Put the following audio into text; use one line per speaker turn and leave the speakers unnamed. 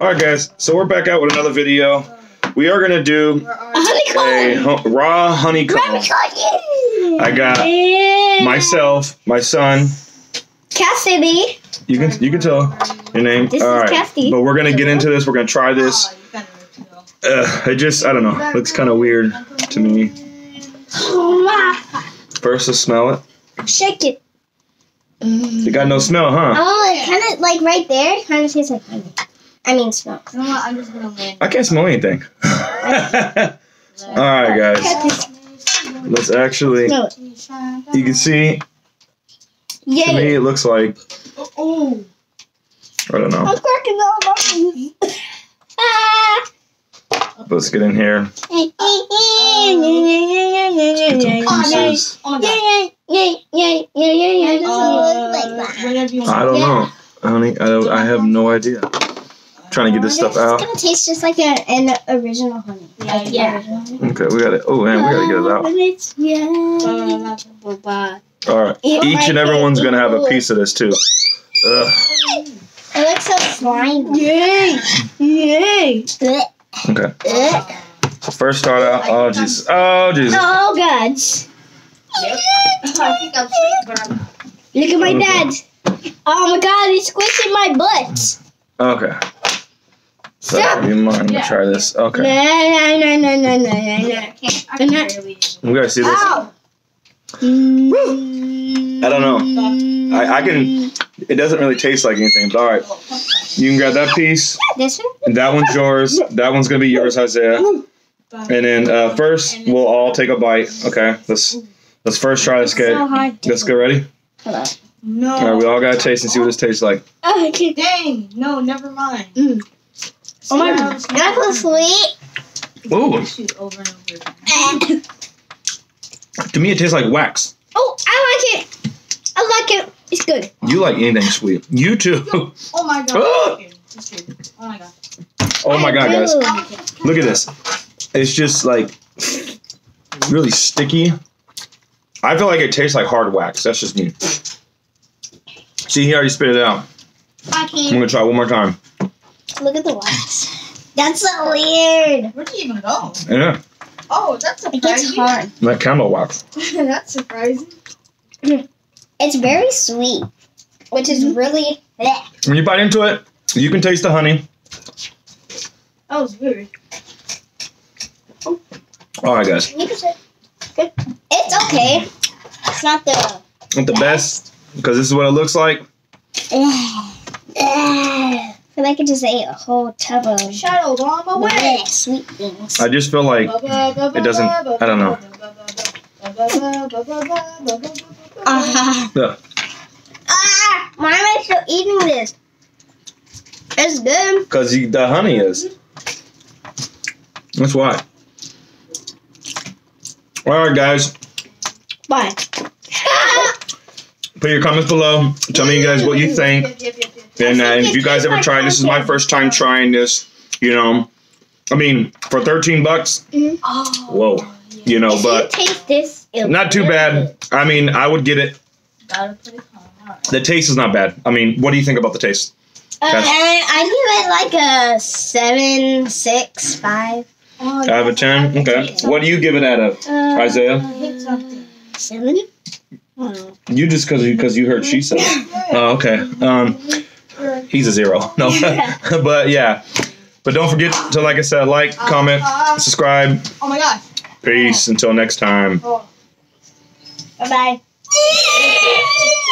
All right, guys. So we're back out with another video. We are gonna do
A
a
honeycomb.
hu- raw honeycomb. I got myself, my son.
Cassidy.
You can you can tell your name.
This
All
is
right.
Kathy.
But we're gonna get into this. We're gonna try this. Uh, it just I don't know. Looks kind of weird to me. First, let's smell it.
Shake it.
It got no smell, huh?
Oh, it kind of like right there. Kind of tastes like honey. I mean, smells.
You know what? I'm just gonna win.
I can't smell anything. All right, guys. Let's actually.
No.
You can see. To me, it looks like
Oh,
I don't know.
I'm cracking all my Ah.
Let's get in here. Get some pieces.
oh my god.
Yay, yay, yay, yay, yay, yay.
Uh, whatever you
I
want.
don't
Yeah.
know, honey. I don't. I have no idea. Trying to get this oh, stuff out.
It's
out.
gonna taste just like a, an original honey.
Yeah,
Like
yeah.
original honey.
Okay, we got it. Oh man, we gotta get it out.
It's- Yeah.
All right.
It
Each and everyone's gonna have a piece of this too. Ugh.
It looks so slimy. Yay! Yay!
Okay. So first start out. Oh Jesus. Oh Jesus.
Oh gods!
I think I'm sweet, but I'm
Look at my dad. Oh my god, he's squishing my butt.
Okay. So you mind? I'm gonna try this. Okay.
no, no, no, no, no, no, no.
I can't. I can barely.
We gotta see this.
Ow!
I don't know. I, I can. It doesn't really taste like anything. But all right. You can grab that piece.
This one?
And that one's yours. That one's gonna be yours, Isaiah. And then uh, first, we'll all take a bite. Okay. Let's let's first try this. Okay.
So
Let's go. Ready?
Hello.
No.
All right. We all gotta taste and see what this tastes like.
Oh, okay.
Dang. No, never mind.
Oh my god. That's so sweet.
Ooh.
Shoot over and over. again.
To me, it tastes like wax.
Oh, I like it. I like it. It's good.
You like anything sweet? You too.
Oh my god.
Ah!
Okay, just kidding. Oh my god.
Oh my god, guys! Look at this. It's just like really sticky. I feel like it tastes like hard wax. That's just me. See, he already spit it out.
I
I'm gonna try one more time.
Look at the wax. That's so weird.
Where'd you even go?
Yeah,
Oh, that's
It gets
surprising.
hard.
like candle wax.
that's surprising. Mm-hmm.
It's very sweet, which is mm-hmm. really. bleh.
When you bite into it, you can taste the honey.
That was weird.
All right, guys.
You can say- Good. It's okay. It's not the.
Not the best because this is what it looks like.
I feel like I just ate a whole tub of
Shadows on my way.
sweet things.
I just feel like
It
doesn't- I don't know.
Ah.
Yeah.
Ah, why am I still eating this? It's good.
because the honey is. That's why. All right, guys.
Bye.
Put your comments below. Tell me, you guys, what you think. And uh, if you guys ever try, this is my first time trying this. You know, I mean, for 13 bucks,
Oh.
whoa. You know,
if
but
you taste this, it'll
not too
be
bad. I mean, I would get it.
Gotta put it on. Alright.
The taste is not bad. I mean, what do you think about the taste?
Uh,
Cass-
I give it like a seven, six, five.
Oh,
Out of a 10? Okay. What do you give it out of,
Uh,
Isaiah?
Hit.
Seven.
You just because you, 'cause you heard she said. Oh, okay. Um, he's a zero. No, but yeah. But don't forget to, like I said, like, oh, comment, uh, subscribe.
Oh my gosh.
Peace. Until next time.
Oh.
Bye bye.